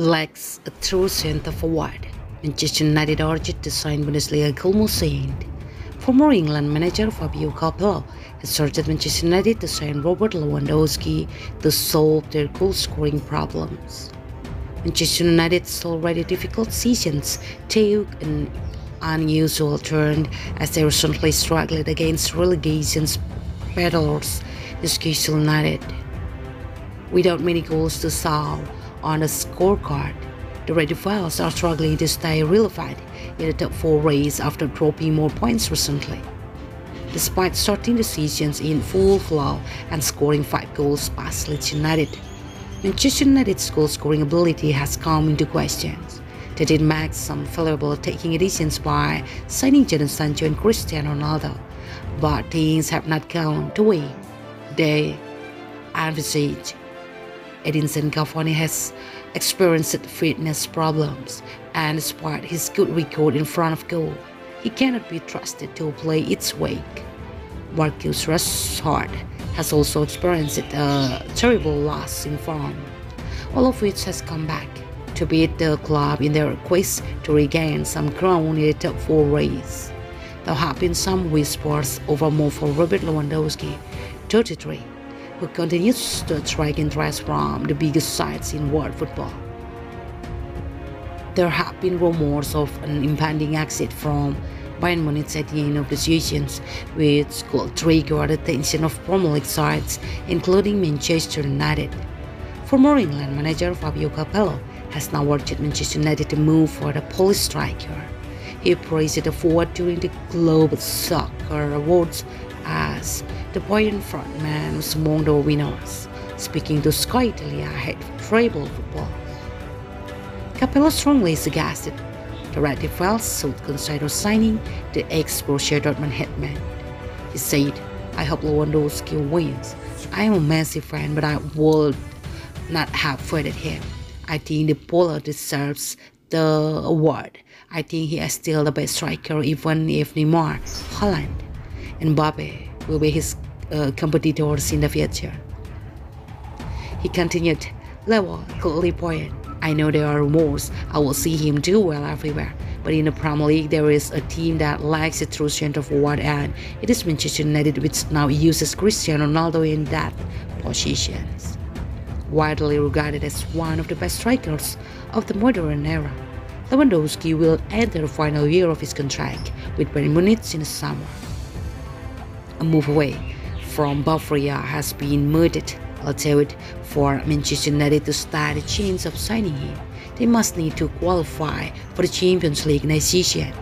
lacks a true centre forward. Manchester United urged to sign Bundesliga goal Saint. Former England manager Fabio Capello has urged Manchester United to sign Robert Lewandowski to solve their goal-scoring problems. Manchester United's already difficult seasons took an unusual turn as they recently struggled against relegation battles Newcastle United. Without many goals to solve on the scorecard, the Red Devils are struggling to stay relevant in the top four race after dropping more points recently. Despite starting the season in full flow and scoring five goals past Leeds United, Manchester United's goal scoring ability has come into question. They did make some valuable taking additions by signing Jadon Sancho and Cristiano Ronaldo, but things have not gone the way they envisaged. Edinson Cavani has experienced fitness problems, and despite his good record in front of goal, he cannot be trusted to play its wake. Marcus Rashford has also experienced a terrible loss in form, all of which has come back to beat the club in their quest to regain some ground in the top four race. There have been some whispers over more for Robert Lewandowski, 33, who continues to attract interest from the biggest sides in world football. There have been rumors of an impending exit from Bayern Munich at the end of the season, which could trigger the attention of Premier League sides, including Manchester United. Former England manager Fabio Capello has now urged Manchester United to move for the Polish striker. He praised the forward during the Global Soccer Awards as the Bayern frontman was the winners, speaking to Sky Italia ahead of treble football. Capello strongly suggested the Red Devils should consider signing the ex-Borussia Dortmund hitman. He said, I hope Lewandowski wins. I am a massive fan, but I would not have favored him. I think the Polar deserves the award. I think he is still the best striker, even if Neymar, Haaland, and Mbappe will be his uh, competitors in the future. He continued, Level point I know there are rumors I will see him do well everywhere, but in the Premier League there is a team that lacks a true center forward and it is Manchester United which now uses Cristiano Ronaldo in that position. Widely regarded as one of the best strikers of the modern era, Lewandowski will enter the final year of his contract with Bayern Munich in the summer. A move away from Bavaria has been mooted Although for Manchester United to start a chance of signing him, they must need to qualify for the Champions League next season.